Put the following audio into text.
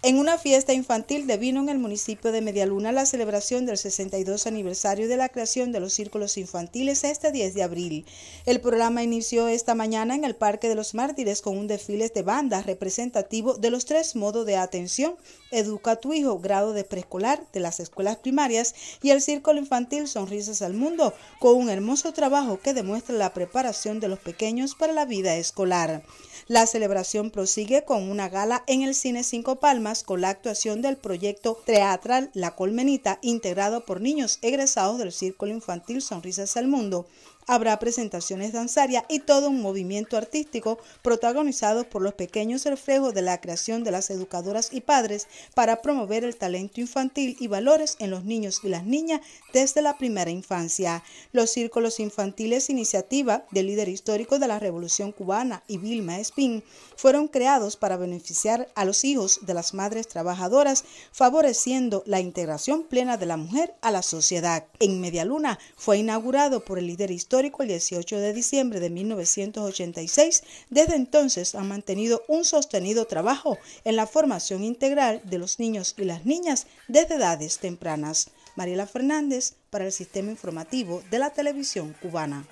En una fiesta infantil devino en el municipio de Medialuna la celebración del 62 aniversario de la creación de los círculos infantiles este 10 de abril. El programa inició esta mañana en el Parque de los Mártires con un desfile de bandas representativo de los tres modos de atención, Educa a tu hijo, grado de preescolar de las escuelas primarias y el Círculo Infantil Sonrisas al Mundo, con un hermoso trabajo que demuestra la preparación de los pequeños para la vida escolar. La celebración prosigue con una gala en el Cine Cinco Palmas con la actuación del proyecto teatral La Colmenita, integrado por niños egresados del Círculo Infantil Sonrisas al Mundo. Habrá presentaciones danzarias y todo un movimiento artístico protagonizado por los pequeños reflejos de la creación de las educadoras y padres para promover el talento infantil y valores en los niños y las niñas desde la primera infancia. Los círculos infantiles, iniciativa del líder histórico de la Revolución Cubana y Vilma Espín, fueron creados para beneficiar a los hijos de las madres trabajadoras, favoreciendo la integración plena de la mujer a la sociedad. En Media Luna fue inaugurado por el líder histórico el 18 de diciembre de 1986. Desde entonces han mantenido un sostenido trabajo en la formación integral de los niños y las niñas desde edades tempranas. Mariela Fernández para el Sistema Informativo de la Televisión Cubana.